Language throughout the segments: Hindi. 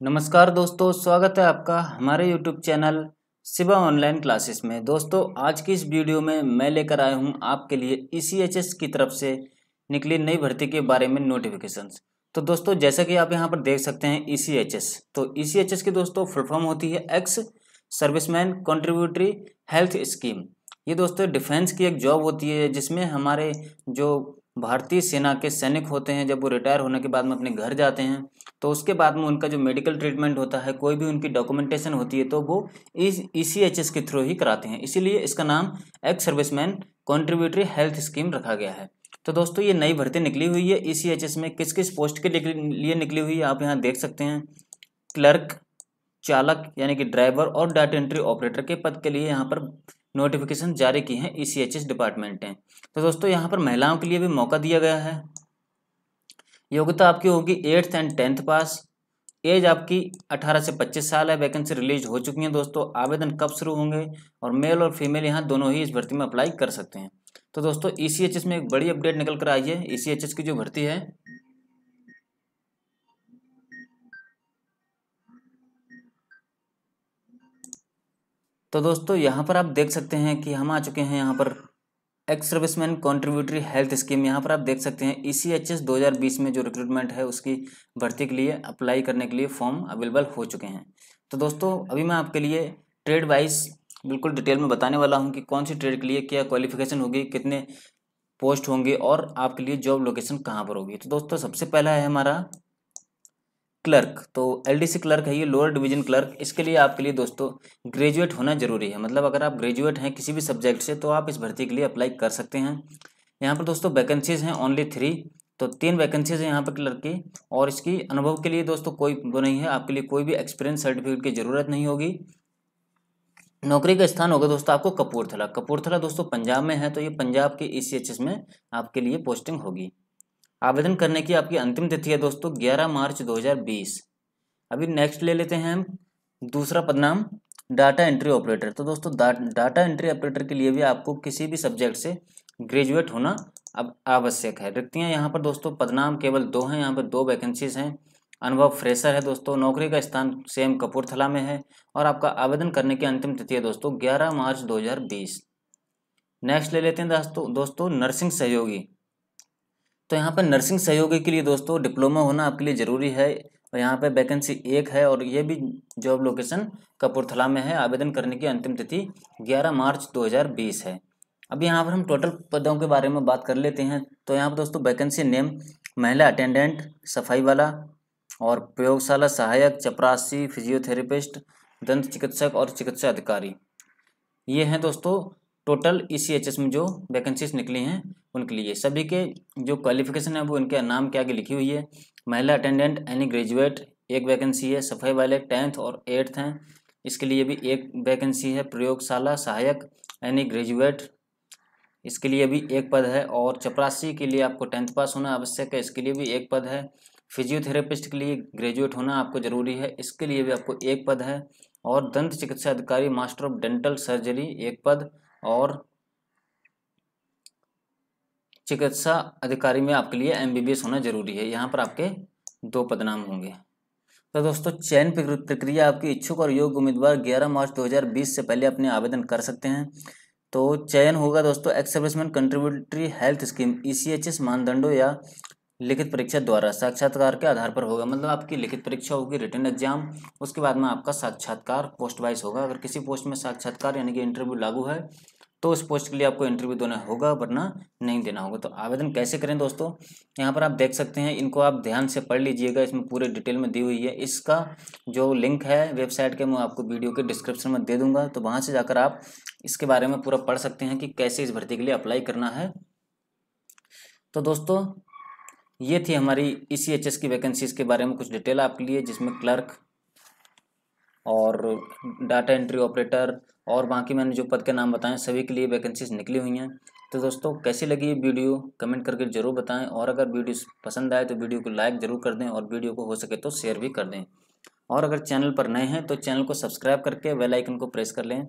नमस्कार दोस्तों, स्वागत है आपका हमारे YouTube channel Shiva online classes में। दोस्तों, आज की इस वीडियो में मैं लेकर आया हूँ आपके लिए ईसीएचएस की तरफ़ से निकली नई भर्ती के बारे में नोटिफिकेशंस तो दोस्तों, जैसा कि आप यहाँ पर देख सकते हैं ईसीएचएस तो ईसीएचएस की दोस्तों फुल फॉर्म होती है ex serviceman contributory health scheme ये दोस्तों डिफेंस की एक जॉब होती है, जिसमें हमारे जो भारतीय सेना के सैनिक होते हैं, जब वो रिटायर होने के बाद में अपने घर जाते हैं तो उसके बाद में उनका जो मेडिकल ट्रीटमेंट होता है, कोई भी उनकी डॉक्यूमेंटेशन होती है तो वो इस ई सी एच एस के थ्रू ही कराते हैं। इसीलिए इसका नाम ex serviceman contributory health scheme रखा गया है। तो दोस्तों, ये नई भर्ती निकली हुई है ई सी एच एस में। किस किस पोस्ट के लिए निकली हुई है, आप यहाँ देख सकते हैं। क्लर्क चालक, यानी कि ड्राइवर और डाटा एंट्री ऑपरेटर के पद के लिए यहाँ पर नोटिफिकेशन जारी की हैं E C H S department ने। तो दोस्तों, यहाँ पर महिलाओं के लिए भी मौका दिया गया है। योग्यता आपकी होगी eighth and tenth pass age आपकी 18 से 25 साल है वैकेंसी रिलीज़ हो चुकी हैं दोस्तों। आवेदन कब शुरू होंगे? और मेल और फीमेल यहाँ दोनों ही इस भर्ती में अप्लाई कर सकते हैं। तो दोस्तों ई e में एक बड़ी अपडेट निकल कर आई है। ई e की जो भर्ती है तो दोस्तों, यहाँ पर आप देख सकते हैं कि हम आ चुके हैं यहाँ पर ex serviceman contributory health scheme यहाँ पर आप देख सकते हैं ई सी एच एस दो हज़ार बीस में जो रिक्रूटमेंट है, उसकी भर्ती के लिए अप्लाई करने के लिए फॉर्म अवेलेबल हो चुके हैं। तो दोस्तों, अभी मैं आपके लिए ट्रेड वाइज बिल्कुल डिटेल में बताने वाला हूँ कि कौन सी ट्रेड के लिए क्या क्वालिफिकेशन होगी, कितने पोस्ट होंगे और आपके लिए जॉब लोकेशन कहाँ पर होगी। तो दोस्तों, सबसे पहला है हमारा क्लर्क तो एलडीसी क्लर्क है ये, लोअर डिवीज़न क्लर्क। इसके लिए आपके लिए दोस्तों, ग्रेजुएट होना ज़रूरी है। मतलब अगर आप ग्रेजुएट हैं किसी भी सब्जेक्ट से तो आप इस भर्ती के लिए अप्लाई कर सकते हैं। यहाँ पर दोस्तों, वैकेंसीज हैं ओनली थ्री तो तीन वैकेंसीज हैं यहाँ पर क्लर्क की। और इसकी अनुभव के लिए दोस्तों, कोई वो नहीं है। आपके लिए कोई भी एक्सपीरियंस सर्टिफिकेट की ज़रूरत नहीं होगी। नौकरी का स्थान होगा दोस्तों आपको कपूरथला। कपूरथला दोस्तों, पंजाब में है तो ये पंजाब के ई में आपके लिए पोस्टिंग होगी। आवेदन करने की आपकी अंतिम तिथि है दोस्तों 11 मार्च 2020 अभी नेक्स्ट ले लेते हैं हम, दूसरा पदनाम डाटा एंट्री ऑपरेटर तो दोस्तों डाटा एंट्री ऑपरेटर के लिए भी आपको किसी भी सब्जेक्ट से ग्रेजुएट होना अब आवश्यक है। रिक्तियाँ यहाँ पर दोस्तों पदनाम केवल दो हैं, यहाँ पर दो वैकेंसीज हैं। अनुभव फ्रेशर है दोस्तों, नौकरी का स्थान सेम कपूरथला में है और आपका आवेदन करने की अंतिम तिथि है दोस्तों, ग्यारह मार्च दो हज़ार बीस। नेक्स्ट ले लेते हैं दोस्तों दोस्तों नर्सिंग सहयोगी। तो यहाँ पर नर्सिंग सहयोगी के लिए दोस्तों डिप्लोमा होना आपके लिए ज़रूरी है और यहाँ पर वैकेंसी एक है और ये भी जॉब लोकेशन कपूरथला में है। आवेदन करने की अंतिम तिथि 11 मार्च 2020 है। अब यहाँ पर हम टोटल पदों के बारे में बात कर लेते हैं। तो यहाँ पर दोस्तों वैकेंसी नेम महिला अटेंडेंट सफ़ाई वाला और प्रयोगशाला सहायक, चपरासी फिजियोथेरेपिस्ट दंत चिकित्सक और चिकित्सा अधिकारी। ये हैं दोस्तों टोटल ई में जो वैकेंसीज निकली हैं। उनके लिए। सभी के जो क्वालिफिकेशन है, वो उनके नाम के आगे लिखी हुई है। महिला अटेंडेंट एनी ग्रेजुएट एक वैकेंसी है। सफ़ाई वाले टेंथ और एट्थ हैं। इसके लिए भी एक वैकेंसी है। प्रयोगशाला सहायक एनी ग्रेजुएट इसके लिए भी एक पद है और चपरासी के लिए आपको टेंथ पास होना आवश्यक है। इसके लिए भी एक पद है। फिजियोथेरेपिस्ट के लिए ग्रेजुएट होना आपको ज़रूरी है। इसके लिए भी आपको एक पद है और दंत चिकित्सा अधिकारी मास्टर ऑफ़ डेंटल सर्जरी एक पद और चिकित्सा अधिकारी में आपके लिए एमबीबीएस होना ज़रूरी है। यहाँ पर आपके दो पदनाम होंगे। तो दोस्तों, चयन प्रक्रिया आपकी इच्छुक और योग्य उम्मीदवार 11 मार्च 2020 से पहले अपने आवेदन कर सकते हैं। तो चयन होगा दोस्तों ex contributory health scheme ECHS मानदंडों या लिखित परीक्षा द्वारा। साक्षात्कार के आधार पर होगा। मतलब आपकी लिखित परीक्षा होगी रिटर्न एग्ज़ाम उसके बाद में आपका साक्षात्कार पोस्ट वाइज होगा। अगर किसी पोस्ट में साक्षात्कार यानी कि इंटरव्यू लागू है तो उस पोस्ट के लिए आपको इंटरव्यू देना होगा, वरना नहीं देना होगा। तो आवेदन कैसे करें दोस्तों? यहाँ पर आप देख सकते हैं, इनको आप ध्यान से पढ़ लीजिएगा, इसमें पूरे डिटेल में दी हुई है। इसका जो लिंक है वेबसाइट के, मैं आपको वीडियो के डिस्क्रिप्शन में दे दूँगा। तो वहाँ से जाकर आप इसके बारे में पूरा पढ़ सकते हैं कि कैसे इस भर्ती के लिए अप्लाई करना है। तो दोस्तों, ये थी हमारी ई e की वैकेंसीज़ के बारे में कुछ डिटेल आपके लिए, जिसमें क्लर्क और डाटा एंट्री ऑपरेटर और बाकी मैंने जो पद के नाम बताएँ सभी के लिए वैकेंसीज निकली हुई हैं। तो दोस्तों, कैसी लगी ये वीडियो? कमेंट करके ज़रूर बताएँ और अगर वीडियो पसंद आए तो वीडियो को लाइक ज़रूर कर दें और वीडियो को हो सके तो शेयर भी कर दें। और अगर चैनल पर नए हैं तो चैनल को सब्सक्राइब करके वेल आइकन को प्रेस कर लें,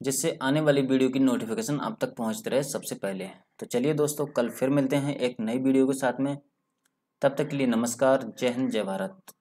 जिससे आने वाली वीडियो की नोटिफिकेशन आप तक पहुँचते रहे सबसे पहले। तो चलिए दोस्तों, कल फिर मिलते हैं एक नई वीडियो के साथ में। तब तक के लिए नमस्कार, जय हिंद, जय भारत।